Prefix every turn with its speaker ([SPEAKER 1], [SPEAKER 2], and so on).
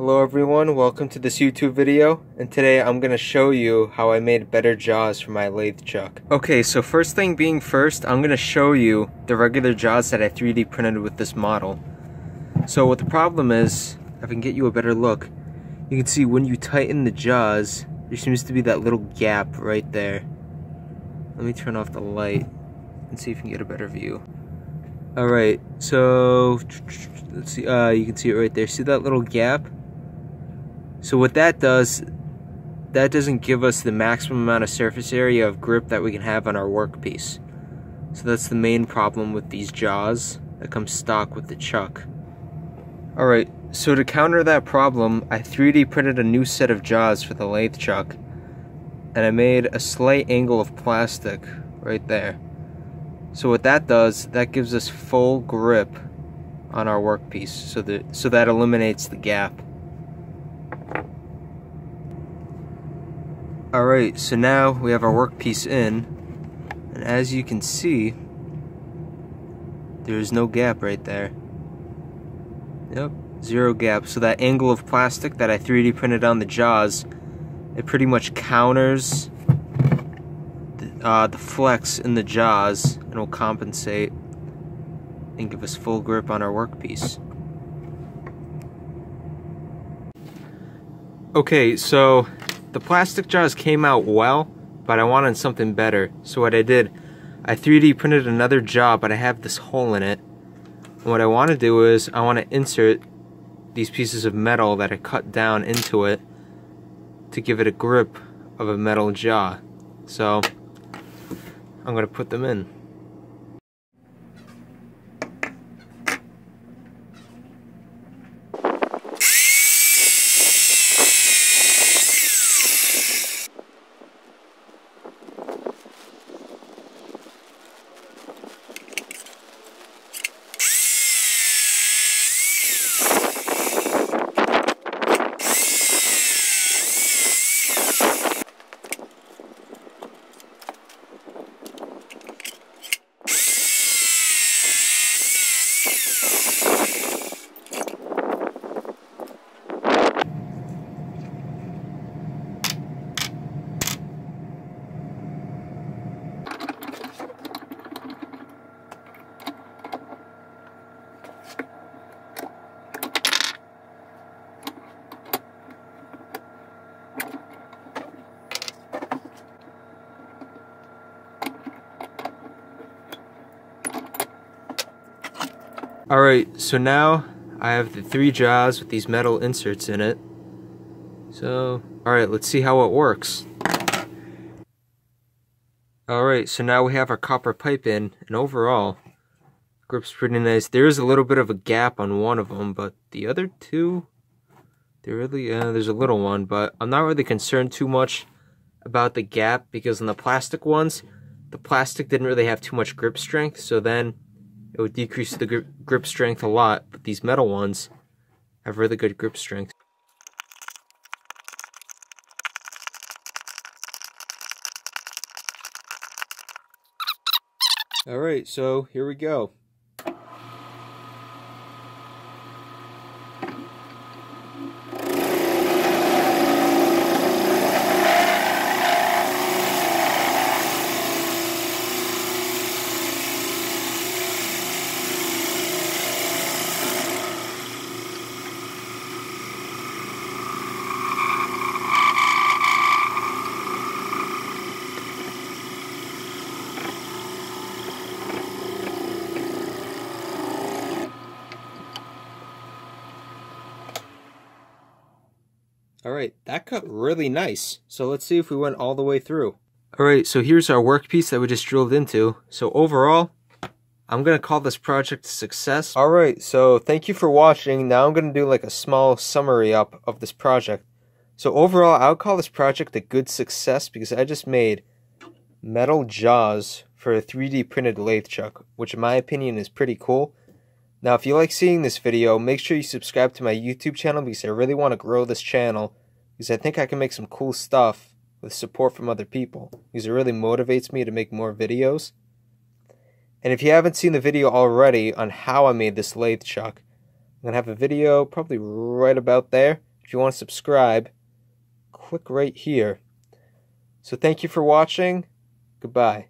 [SPEAKER 1] Hello everyone, welcome to this YouTube video, and today I'm going to show you how I made better jaws for my lathe chuck. Okay, so first thing being first, I'm going to show you the regular jaws that I 3D printed with this model. So what the problem is, if I can get you a better look, you can see when you tighten the jaws, there seems to be that little gap right there. Let me turn off the light and see if you can get a better view. Alright, so let's see, uh, you can see it right there. See that little gap? So what that does, that doesn't give us the maximum amount of surface area of grip that we can have on our workpiece. So that's the main problem with these jaws that come stock with the chuck. Alright, so to counter that problem, I 3D printed a new set of jaws for the lathe chuck. And I made a slight angle of plastic right there. So what that does, that gives us full grip on our workpiece, so that so that eliminates the gap. Alright, so now we have our workpiece in, and as you can see, there's no gap right there. Yep, zero gap. So that angle of plastic that I 3D printed on the jaws, it pretty much counters uh, the flex in the jaws and will compensate and give us full grip on our workpiece. Okay, so the plastic jaws came out well, but I wanted something better. So what I did, I 3D printed another jaw, but I have this hole in it. And what I want to do is, I want to insert these pieces of metal that I cut down into it to give it a grip of a metal jaw. So, I'm going to put them in. Alright, so now I have the three jaws with these metal inserts in it. So, alright, let's see how it works. Alright, so now we have our copper pipe in, and overall, grip's pretty nice. There is a little bit of a gap on one of them, but the other two, they really, uh, there's a little one, but I'm not really concerned too much about the gap, because on the plastic ones, the plastic didn't really have too much grip strength, so then it would decrease the grip, grip strength a lot, but these metal ones have really good grip strength. Alright, so here we go. Alright, that cut really nice. So let's see if we went all the way through. Alright, so here's our workpiece that we just drilled into. So overall, I'm going to call this project a success. Alright, so thank you for watching. Now I'm going to do like a small summary up of this project. So overall, I would call this project a good success because I just made metal jaws for a 3D printed lathe chuck, which in my opinion is pretty cool. Now, if you like seeing this video, make sure you subscribe to my YouTube channel because I really want to grow this channel because I think I can make some cool stuff with support from other people because it really motivates me to make more videos. And if you haven't seen the video already on how I made this lathe chuck, I'm going to have a video probably right about there If you want to subscribe, click right here. So thank you for watching. Goodbye.